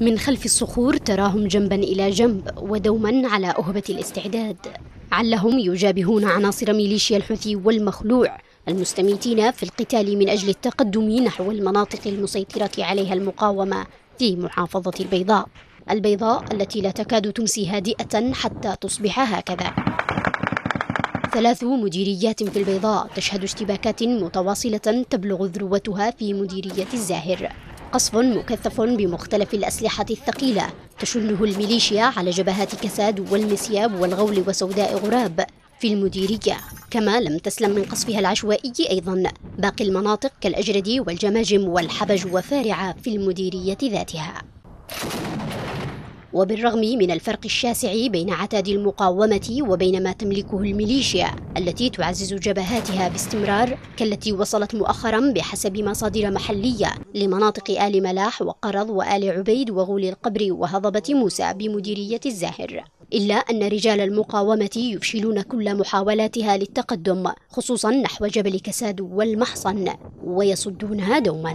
من خلف الصخور تراهم جنبا إلى جنب ودوما على أهبة الاستعداد. علهم يجابهون عناصر ميليشيا الحوثي والمخلوع المستميتين في القتال من أجل التقدم نحو المناطق المسيطرة عليها المقاومة في محافظة البيضاء. البيضاء التي لا تكاد تمسي هادئة حتى تصبح هكذا. ثلاث مديريات في البيضاء تشهد اشتباكات متواصلة تبلغ ذروتها في مديرية الزاهر. قصف مكثف بمختلف الأسلحة الثقيلة. تشنه الميليشيا على جبهات كساد والمسياب والغول وسوداء غراب. في المديرية كما لم تسلم من قصفها العشوائي أيضا. باقي المناطق كالأجردي والجماجم والحبج وفارعة في المديرية ذاتها. وبالرغم من الفرق الشاسع بين عتاد المقاومة وبين ما تملكه الميليشيا التي تعزز جبهاتها باستمرار كالتي وصلت مؤخرا بحسب مصادر محلية لمناطق آل ملاح وقرض وآل عبيد وغول القبر وهضبة موسى بمديرية الزاهر. إلا أن رجال المقاومة يفشلون كل محاولاتها للتقدم خصوصا نحو جبل كساد والمحصن ويصدونها دوما.